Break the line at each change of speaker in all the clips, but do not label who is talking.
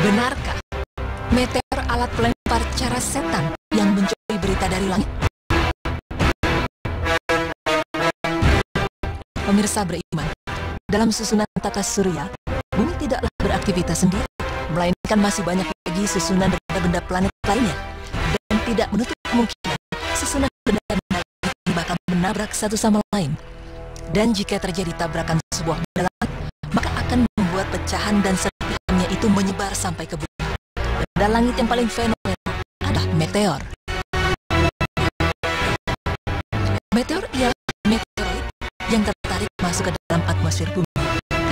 Benarkah meteor alat pelempar cara setan yang mencuri berita dari langit? Pemirsa beriman, dalam susunan tata surya, bumi tidaklah beraktivitas sendiri, melainkan masih banyak lagi susunan benda-benda planet lainnya, dan tidak menutup kemungkinan susunan benda-benda ini bakal menabrak satu sama lain. Dan jika terjadi tabrakan sebuah benda langit, maka akan membuat pecahan dan itu menyebar sampai ke bumi. Benda langit yang paling fenomenal adalah meteor. Meteor ialah meteoroid yang tertarik masuk ke dalam atmosfer bumi.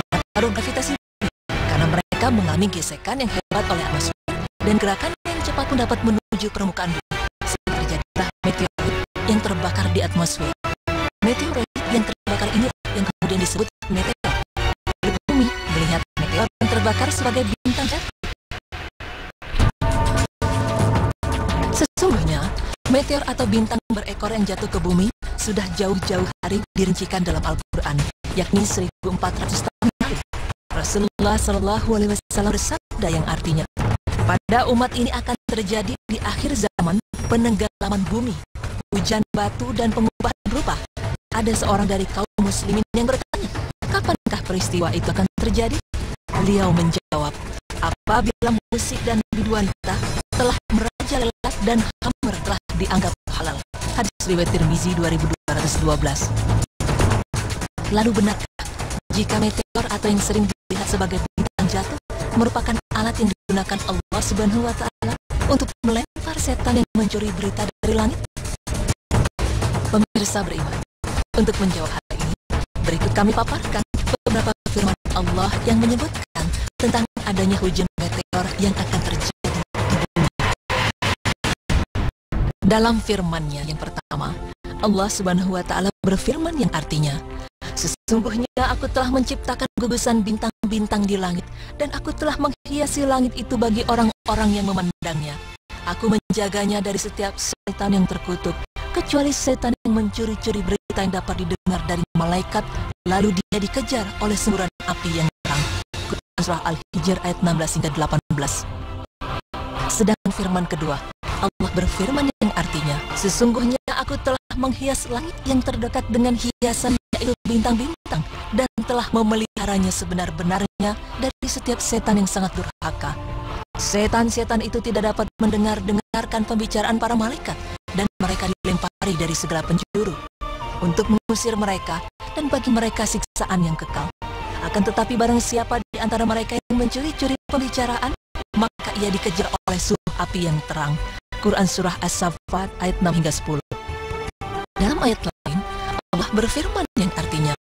Pengaruh gravitasi bumi, karena mereka mengalami gesekan yang hebat oleh atmosfer dan gerakan yang cepat pun dapat menuju permukaan bumi. Sehingga terjadilah meteoroid yang terbakar di atmosfer. Meteoroid yang terbakar ini yang kemudian disebut meteor. Bumi melihat meteor yang terbakar sebagai meteor atau bintang berekor yang jatuh ke bumi sudah jauh-jauh hari dirincikan dalam Al-Quran, yakni 1400 tahun lalu. Rasulullah Shallallahu Alaihi Wasallam bersabda yang artinya, pada umat ini akan terjadi di akhir zaman penenggelaman bumi, hujan batu dan pengubahan berupa. Ada seorang dari kaum muslimin yang bertanya, kapankah peristiwa itu akan terjadi? Beliau menjawab, apabila musik dan wanita telah merajalela dan telah dianggap halal. Hadis riwayat Tirmizi 2212. Lalu benarkah jika meteor atau yang sering dilihat sebagai bintang jatuh merupakan alat yang digunakan Allah Subhanahu wa taala untuk melempar setan yang mencuri berita dari langit? Pemirsa beriman, untuk menjawab hal ini, berikut kami paparkan beberapa firman Allah yang menyebutkan tentang adanya hujan Dalam firman-Nya yang pertama, Allah Subhanahu wa taala berfirman yang artinya, Sesungguhnya aku telah menciptakan gugusan bintang-bintang di langit dan aku telah menghiasi langit itu bagi orang-orang yang memandangnya. Aku menjaganya dari setiap setan yang terkutuk, kecuali setan yang mencuri-curi berita yang dapat didengar dari malaikat, lalu dia dikejar oleh semburan api yang terang. Surah Al-Hijr ayat 16 hingga 18. Sedang firman kedua, Allah berfirman yang Sesungguhnya aku telah menghias langit yang terdekat dengan hiasan yaitu bintang-bintang dan telah memeliharanya sebenar-benarnya dari setiap setan yang sangat durhaka. Setan-setan itu tidak dapat mendengar-dengarkan pembicaraan para malaikat dan mereka dilempari dari segala penjuru untuk mengusir mereka dan bagi mereka siksaan yang kekal. Akan tetapi barang siapa di antara mereka yang mencuri-curi pembicaraan, maka ia dikejar oleh suhu api yang terang. Quran Surah As-Saffat ayat 6 hingga 10. Dalam ayat lain, Allah berfirman yang artinya,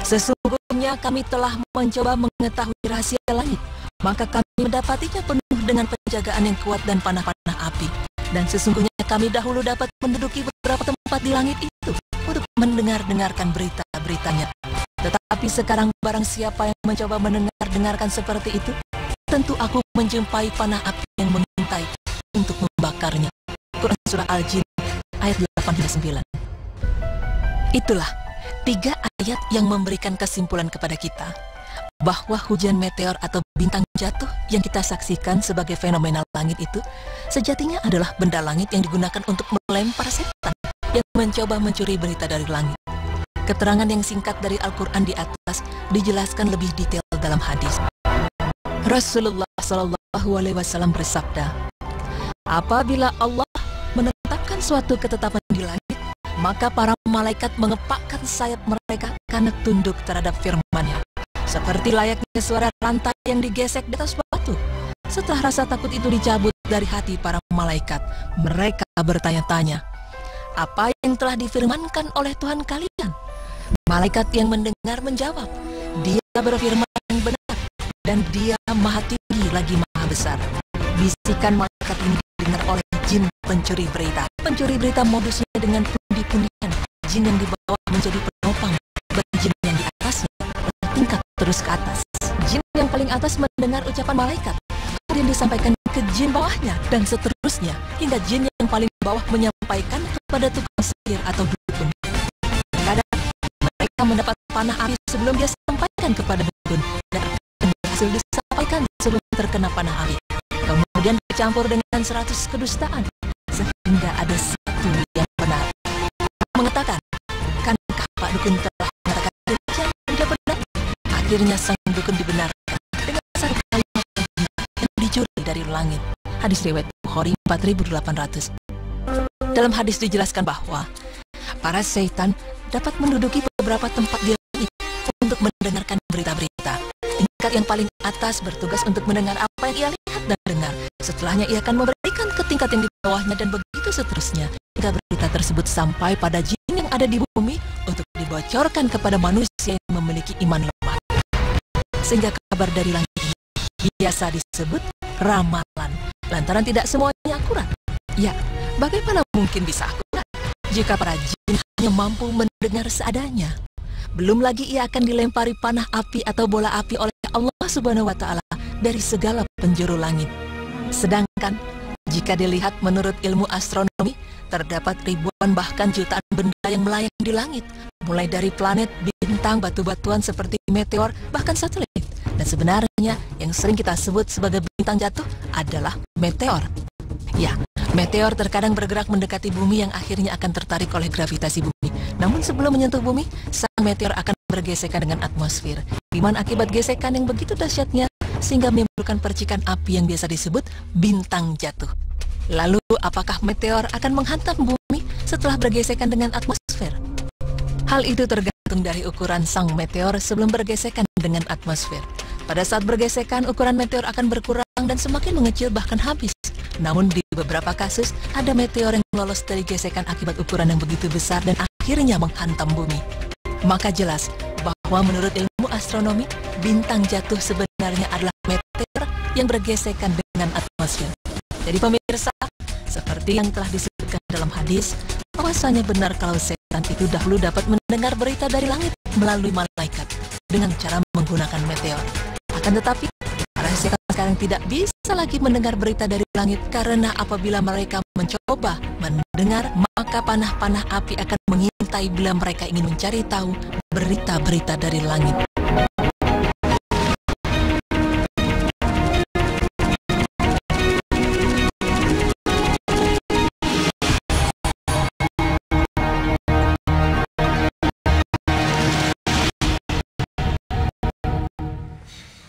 Sesungguhnya kami telah mencoba mengetahui rahasia langit, maka kami mendapatinya penuh dengan penjagaan yang kuat dan panah-panah api. Dan sesungguhnya kami dahulu dapat menduduki beberapa tempat di langit itu untuk mendengar-dengarkan berita-beritanya. Tetapi sekarang barang siapa yang mencoba mendengar-dengarkan seperti itu, tentu aku menjumpai panah api yang mengintai untuk Surah Al-Jin ayat 8 hingga 9. Itulah tiga ayat yang memberikan kesimpulan kepada kita bahwa hujan meteor atau bintang jatuh yang kita saksikan sebagai fenomena langit itu sejatinya adalah benda langit yang digunakan untuk melempar setan yang mencoba mencuri berita dari langit. Keterangan yang singkat dari Al-Quran di atas dijelaskan lebih detail dalam hadis. Rasulullah Shallallahu Alaihi Wasallam bersabda, apabila Allah menetapkan suatu ketetapan di langit, maka para malaikat mengepakkan sayap mereka karena tunduk terhadap firman-Nya. Seperti layaknya suara rantai yang digesek di atas batu. Setelah rasa takut itu dicabut dari hati para malaikat, mereka bertanya-tanya, apa yang telah difirmankan oleh Tuhan kalian? Malaikat yang mendengar menjawab, dia berfirman benar, dan dia maha tinggi lagi maha besar. Bisikan malaikat ini didengar oleh jin pencuri berita. Pencuri berita modusnya dengan pundi-pundian. Jin yang di bawah menjadi penopang, bagi jin yang di atasnya bertingkat terus ke atas. Jin yang paling atas mendengar ucapan malaikat, kemudian disampaikan ke jin bawahnya, dan seterusnya, hingga jin yang paling bawah menyampaikan kepada tukang sihir atau dukun. Kadang mereka mendapat panah api sebelum dia sampaikan kepada dukun, dan berhasil disampaikan sebelum terkena panah api. bercampur dengan seratus kedustaan, sehingga ada satu yang benar. Mengatakan, kankah Pak Dukun telah mengatakan demikian tidak benar? Akhirnya sang dukun dibenarkan dengan satu kalimat yang dicuri dari langit. Hadis riwayat Bukhari 4800. Dalam hadis dijelaskan bahwa para setan dapat menduduki beberapa tempat di langit untuk mendengarkan berita-berita. Tingkat yang paling atas bertugas untuk mendengar apa yang ia lihat dan dengar. Setelahnya ia akan memberikan ke tingkat yang di bawahnya dan begitu seterusnya. Hingga berita tersebut sampai pada jin yang ada di bumi untuk dibocorkan kepada manusia yang memiliki iman lemah. Sehingga kabar dari langit biasa disebut ramalan. Lantaran tidak semuanya akurat. Ya, bagaimana mungkin bisa akurat jika para jin hanya mampu mendengar seadanya? Belum lagi ia akan dilempari panah api atau bola api oleh Allah Subhanahu wa taala dari segala penjuru langit. Sedangkan jika dilihat menurut ilmu astronomi, terdapat ribuan bahkan jutaan benda yang melayang di langit, mulai dari planet, bintang, batu-batuan seperti meteor, bahkan satelit. Dan sebenarnya yang sering kita sebut sebagai bintang jatuh adalah meteor. Ya, meteor terkadang bergerak mendekati bumi yang akhirnya akan tertarik oleh gravitasi bumi. Namun sebelum menyentuh bumi, sang meteor akan bergesekan dengan atmosfer. Di mana akibat gesekan yang begitu dahsyatnya, sehingga menimbulkan percikan api yang biasa disebut bintang jatuh. Lalu, apakah meteor akan menghantam bumi setelah bergesekan dengan atmosfer? Hal itu tergantung dari ukuran sang meteor sebelum bergesekan dengan atmosfer. Pada saat bergesekan, ukuran meteor akan berkurang dan semakin mengecil bahkan habis. Namun di beberapa kasus, ada meteor yang lolos dari gesekan akibat ukuran yang begitu besar dan akhirnya menghantam bumi. Maka jelas bahwa menurut ilmu astronomi, bintang jatuh sebenarnya adalah meteor yang bergesekan dengan atmosfer. Jadi pemirsa, seperti yang telah disebutkan dalam hadis, bahwasanya benar kalau setan itu dahulu dapat mendengar berita dari langit melalui malaikat dengan cara menggunakan meteor. Akan tetapi, para setan sekarang tidak bisa lagi mendengar berita dari langit karena apabila mereka mencoba mendengar, maka panah-panah api akan mengintai bila mereka ingin mencari tahu berita-berita dari langit.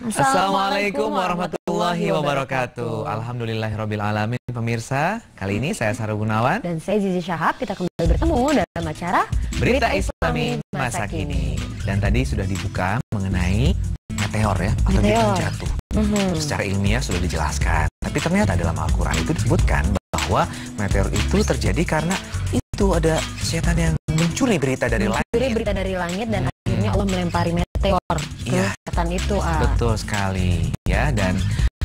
Assalamualaikum warahmatullahi wabarakatuh. Alhamdulillahirabbil alamin pemirsa. Kali ini saya Sarah Gunawan
dan saya Zizi Syahab. Kita kembali bertemu dalam acara
Berita Islami Masa Kini. Dan tadi sudah dibuka mengenai meteor ya atau
Meteor.
bintang jatuh.
Mhm.
Secara ilmiah sudah dijelaskan. Tapi ternyata dalam Al-Qur'an itu disebutkan bahwa meteor itu terjadi karena itu ada setan yang mencuri berita dari
Mencuri
langit.
berita dari langit dan akhirnya Allah melempari meteor ke
Iya.
setan itu. Ah.
Betul sekali ya dan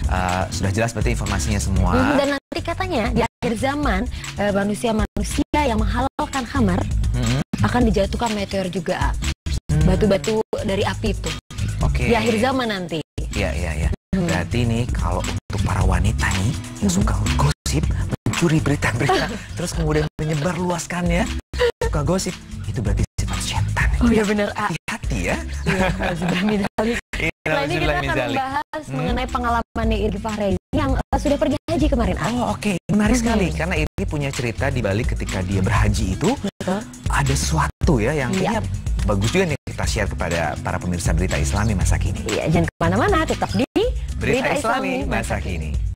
uh, sudah jelas berarti informasinya semua.
Mhm, Dan nanti katanya di akhir zaman eh, manusia-manusia yang menghalalkan khamar
Mhm.
akan dijatuhkan meteor juga. ah.
Hmm,
Batu-batu dari api itu
Oke.
di akhir zaman nanti.
Iya iya iya.
Mhm.
Berarti nih kalau untuk para wanita nih yang suka gosip, mencuri berita-berita, terus kemudian menyebar luaskannya, suka gosip, itu berarti sifat setan.
Oh iya benar. Ah.
Ya.
Iya. Setelah ini kita akan membahas
Hmm.
mengenai pengalaman Irgi yang eh, sudah pergi haji kemarin. Ah.
Oh oke, menarik
Mhm.
sekali karena ini punya cerita di balik ketika dia berhaji itu
Betul.
ada sesuatu ya yang
Iya.
kayaknya bagus juga nih kita share kepada para pemirsa berita Islami masa kini.
Iya, jangan ke mana-mana, tetap di
Berita, Islami masa kini.